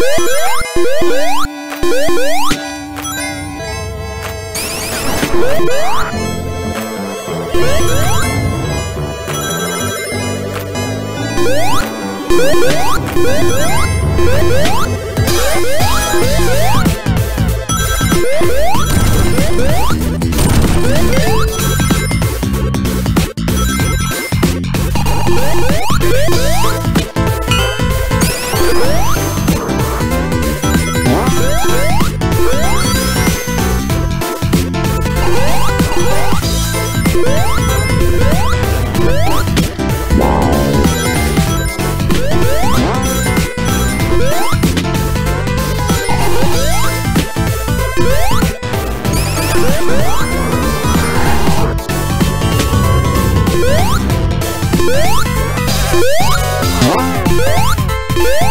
Woo! Yeah.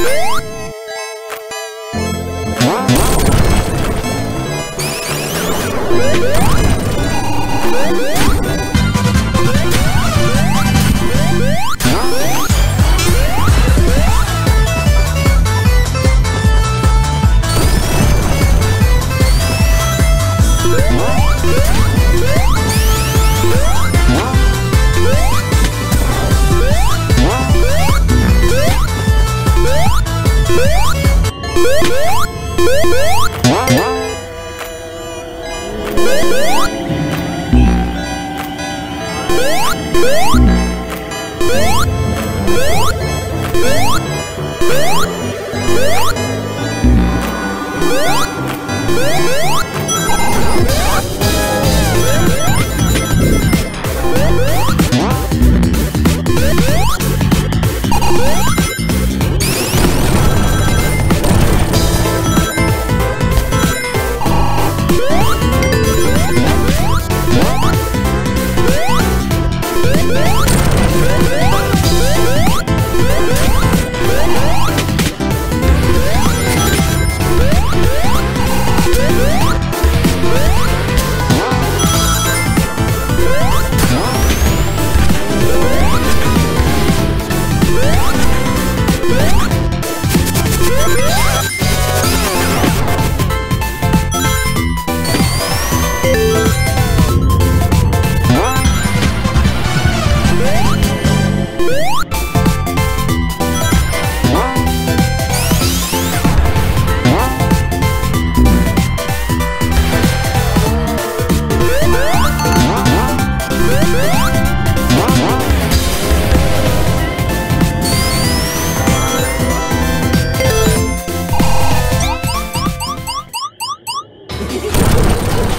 you Música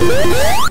Woo!